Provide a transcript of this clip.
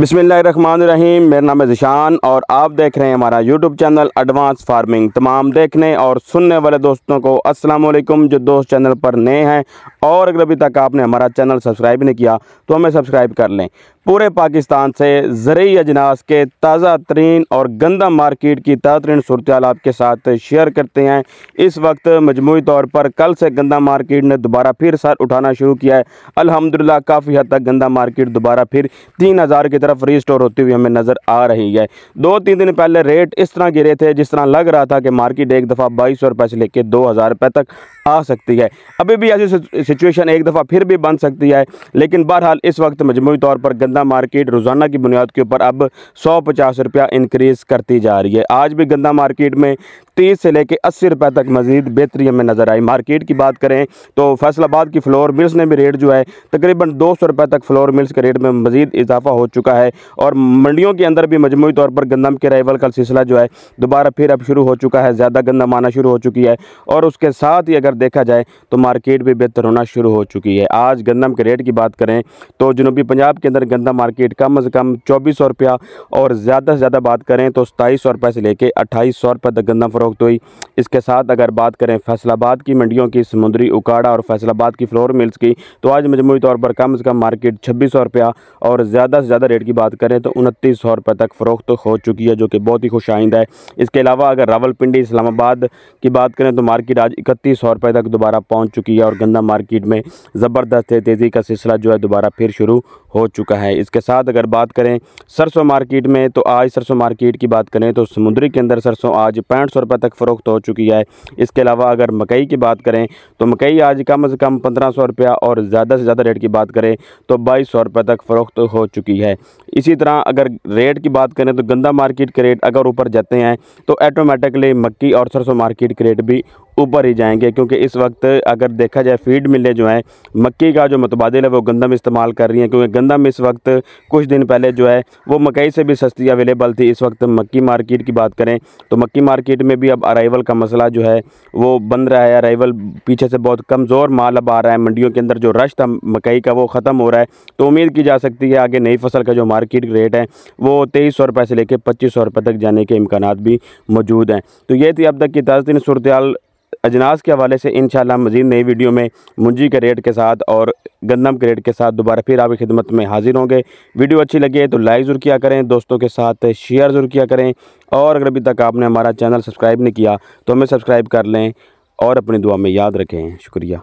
بسم اللہ الرحمن الرحیم، میرا نام ہے ذیشان اور آپ دیکھ رہے ہیں ہمارا یوٹیوب چینل ایڈوانس فارمنگ تمام دیکھنے اور سننے والے دوستوں کو السلام علیکم، جو دوست چینل پر نئے ہیں اور اگر ابھی تک آپ نے ہمارا چینل سبسکرائب نہیں کیا تو ہمیں سبسکرائب کر لیں۔ پورے پاکستان سے زرعی اجناس کے تازہ ترین اور گندہ مارکیٹ کی تازہ ترین صورتحال آپ کے ساتھ شیئر کرتے ہیں۔ اس وقت مجموعی طور پر کل سے گندہ مارکیٹ نے دوبارہ پھر سر اٹھانا شروع کیا ہے۔ الحمدللہ کافی حد تک گندہ مارکیٹ دوبارہ پھر تین ہزار کی طرف ریسٹور ہوتی ہوئی ہمیں نظر آ رہی ہے۔ دو تین دن پہلے ریٹ اس طرح گرے تھے جس طرح لگ رہا تھا کہ مارکیٹ ایک دفعہ بائیس سو روپے سے لے کے دو ہزار روپے تک آ سکتی ہے۔ ابھی بھی ایسی سچویشن ایک دفعہ پھر بھی بن سکتی ہے، لیکن بہرحال اس وقت مجموعی طور پر گندہ مارکیٹ روزانہ کی بنیاد کے اوپر اب سو پچاس روپیہ انکریز کرتی جا رہی ہے۔ آج بھی گندہ مارکیٹ میں تیس سے لے کے اسی روپے تک مزید بہتری ہمیں نظر آئی۔ مارکیٹ کی بات کریں تو فیصل آباد کی فلور ملز نے بھی ریٹ جو ہے تقریباً دو سو روپے تک فلور ملز کے ریٹ میں مزید اضافہ ہو چکا ہے اور منڈیوں کے اندر بھی مجموعی طور پر گندم کے رائیول کا سلسلہ جو ہے دوبارہ پھر اب شروع ہو چکا ہے، زیادہ گندم آنا شروع ہو چکی ہے اور اس کے ساتھ ہی اگر دیکھا جائے تو مارکیٹ بھی بہتر ہونا شروع ہو چکی ہے۔ آج گندم کے ریٹ کی بات کریں تو جنوبی پنجاب کے اندر گندم مارکیٹ کم از کم چوبیس سو روپیہ اور زیادہ سے زیادہ بات کریں تو ستائیس سو روپے سے لے کے اٹھائیس سو روپے تک گندم فروخت ہوئی۔ اس کے ساتھ اگر بات کریں فیصل آباد کی منڈیوں کی، سمندری اکاڑا اور فیصل آباد کی فلور ملز کی، تو آج مجموعی طور پر کم از کم مارکیٹ چھبیس سو روپیہ اور زیادہ سے زیادہ ریٹ کی بات کریں تو انتیس سو روپے تک فروخت ہو چکی ہے، جو کہ بہت ہی خوش آئند ہے۔ اس کے علاوہ اگر راول پنڈی اسلام آباد کی بات کریں تو مارکیٹ آج اکتیس سو روپے تک دوبارہ پہنچ چکی ہے اور گندہ مارکیٹ میں زبردست تیزی کا سلسلہ جو ہے دوبارہ پھر شروع ہو چکا ہے۔ اس کے ساتھ اگر بات کریں سرسوں مارکیٹ میں تو آج سرسوں مارکیٹ کی بات کریں تو سمندری کے اندر سرسوں آج پینٹ سو روپے روپے تک فروخت ہو چکی ہے۔ اس کے علاوہ اگر مکئی کی بات کریں تو مکئی آج کم از کم پندرہ سو روپیہ اور زیادہ سے زیادہ ریٹ کی بات کریں تو بائیس سو روپے تک فروخت ہو چکی ہے۔ اسی طرح اگر ریٹ کی بات کریں تو گندہ مارکیٹ کے ریٹ اگر اوپر جاتے ہیں تو ایٹومیٹکلی مکی اور سرسوں مارکیٹ کے ریٹ بھی اوپر ہی جائیں گے، کیونکہ اس وقت اگر دیکھا جائے فیڈ ملیں جو ہیں، مکی کا جو متبادل ہے، وہ گندم استعمال کر رہی ہیں، کیونکہ گندم اس وقت کچھ دن پہلے جو ہے، وہ مکئی سے بھی سستی اویلیبل تھی۔ اس وقت مکی مارکیٹ کی بات کریں تو مکی مارکیٹ میں بھی اب ارائیول کا مسئلہ جو ہے، وہ بن رہا ہے۔ ارائیول پیچھے سے بہت کمزور مال اب آ رہا ہے۔ منڈیوں کے اندر جو رش تھا مکئی کا وہ ختم ہو رہا ہے۔ تو امید کی جا سکتی ہے، آگے نئی فصل کا جو مارکیٹ ریٹ ہے، وہ تیئیس سو روپے سے لے کے پچیس سو روپے تک جانے کے امکانات بھی موجود ہیں۔ تو یہ تھی اب تک کی تازہ ترین صورتحال۔ اجناس کے حوالے سے انشاءاللہ مزید نئی ویڈیو میں منجی کے ریٹ کے ساتھ اور گندم کے ریٹ کے ساتھ دوبارہ پھر آپ کی خدمت میں حاضر ہوں گے۔ ویڈیو اچھی لگے تو لائک ضرور کیا کریں، دوستوں کے ساتھ شیئر ضرور کیا کریں اور اگر ابھی تک آپ نے ہمارا چینل سبسکرائب نہیں کیا تو ہمیں سبسکرائب کر لیں اور اپنی دعا میں یاد رکھیں۔ شکریہ۔